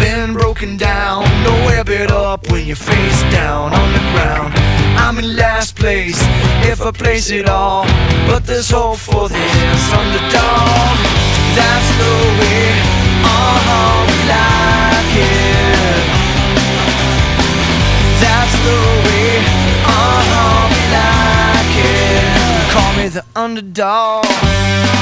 been broken down. Don't wrap up when you're face down on the ground. I'm in last place if I place it all, but there's hope for this underdog. That's the way we like it. That's the way we like it. Call me the underdog.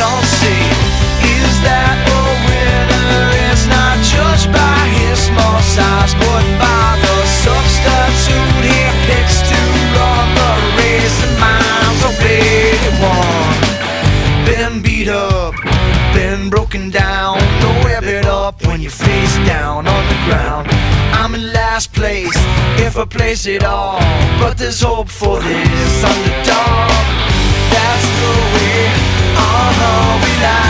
Don't see is that a winner not by his small size, but by the substitute he picks to run the race. Already won. Been beat up, been broken down. No it up when you're face down on the ground. I'm in last place if I place it all, but there's hope for this underdog. Uh-huh,